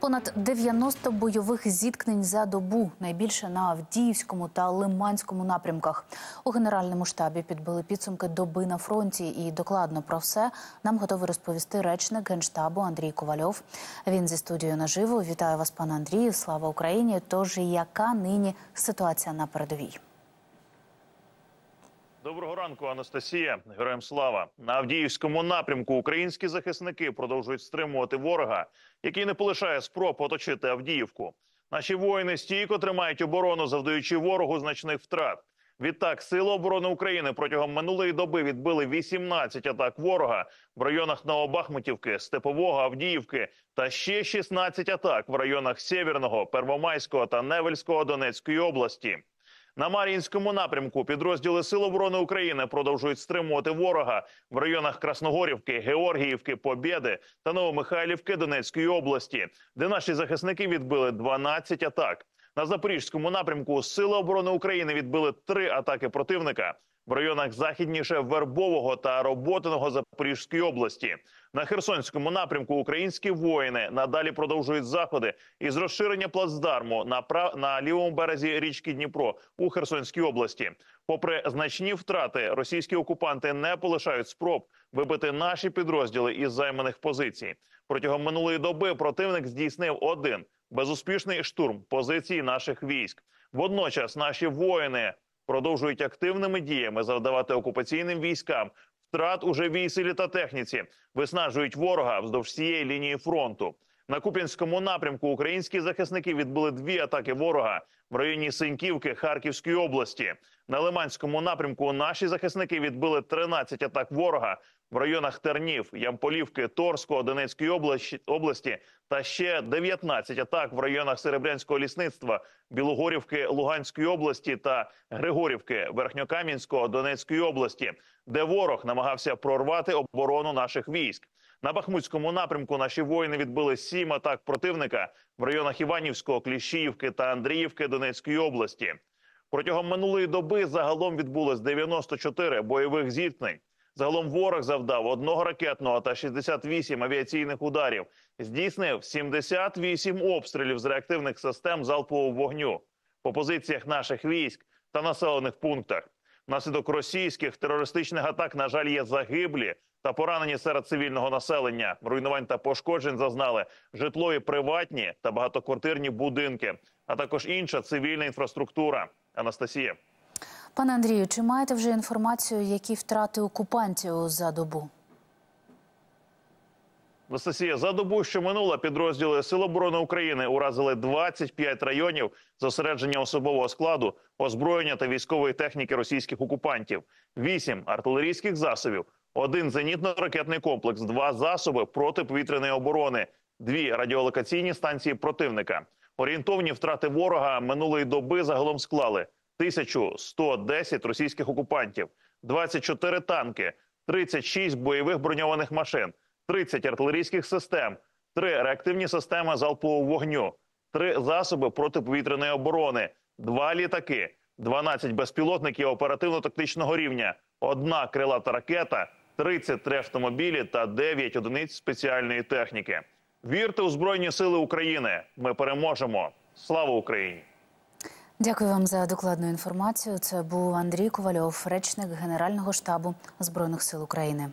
Понад 90 бойових зіткнень за добу, найбільше на Авдіївському та Лиманському напрямках. У генеральному штабі підбили підсумки доби на фронті. І докладно про все нам готовий розповісти речник генштабу Андрій Ковальов. Він зі студією наживо. Вітаю вас, пане Андрію. Слава Україні! Тож яка нині ситуація на передовій? Доброго ранку, Анастасія. Героям слава на Авдіївському напрямку. Українські захисники продовжують стримувати ворога, який не полишає спроб оточити Авдіївку. Наші воїни стійко тримають оборону, завдаючи ворогу значних втрат. Відтак, сили оборони України протягом минулої доби відбили 18 атак ворога в районах Новобахмутівки, Степового, Авдіївки та ще 16 атак в районах Сєвєрного, Первомайського та Невельського Донецької області. На Мар'їнському напрямку підрозділи Сил оборони України продовжують стримувати ворога в районах Красногорівки, Георгіївки, Побєди та Новомихайлівки Донецької області, де наші захисники відбили 12 атак. На запорізькому напрямку Сили оборони України відбили три атаки противника в районах західніше Вербового та Роботиного Запорізької області. На Херсонському напрямку українські воїни надалі продовжують заходи із розширення плацдарму на прав... на лівому березі річки Дніпро у Херсонській області. Попри значні втрати, російські окупанти не полишають спроб вибити наші підрозділи із займаних позицій. Протягом минулої доби противник здійснив один безуспішний штурм позицій наших військ. Водночас наші воїни продовжують активними діями завдавати окупаційним військам втрат уже війські та техніці, виснажують ворога вздовж всієї лінії фронту. На Куп'янському напрямку українські захисники відбили дві атаки ворога в районі Синьківки Харківської області. На Лиманському напрямку наші захисники відбили 13 атак ворога в районах Тернів, Ямполівки, Торського, Донецької області, та ще 19 атак в районах Серебрянського лісництва, Білогорівки, Луганської області та Григорівки, Верхньокам'янського Донецької області, де ворог намагався прорвати оборону наших військ. На Бахмутському напрямку наші воїни відбили сім атак противника в районах Іванівського, Кліщіївки та Андріївки Донецької області. Протягом минулої доби загалом відбулось 94 бойових зіткнень. Загалом ворог завдав одного ракетного та 68 авіаційних ударів. Здійснив 78 обстрілів з реактивних систем залпового вогню по позиціях наших військ та населених пунктах. Внаслідок російських терористичних атак, на жаль, є загиблі та поранені серед цивільного населення. Руйнувань та пошкоджень зазнали житлові приватні та багатоквартирні будинки, а також інша цивільна інфраструктура. Анастасія. Пане Андрію, чи маєте вже інформацію, які втрати окупантів за добу? Анастасія, за добу, що минула, підрозділи Сил оборони України уразили 25 районів зосередження особового складу, озброєння та військової техніки російських окупантів, 8 артилерійських засобів, один зенітно-ракетний комплекс, два засоби протиповітряної оборони, дві радіолокаційні станції противника. Орієнтовні втрати ворога минулої доби загалом склали 1110 російських окупантів, 24 танки, 36 бойових броньованих машин, 30 артилерійських систем, 3 реактивні системи залпового вогню, 3 засоби протиповітряної оборони, 2 літаки, 12 безпілотників оперативно-тактичного рівня, одна крилата ракета, 33 автомобілі та 9 одиниць спеціальної техніки. Вірте у Збройні Сили України. Ми переможемо. Слава Україні! Дякую вам за докладну інформацію. Це був Андрій Ковальов, речник Генерального штабу Збройних сил України.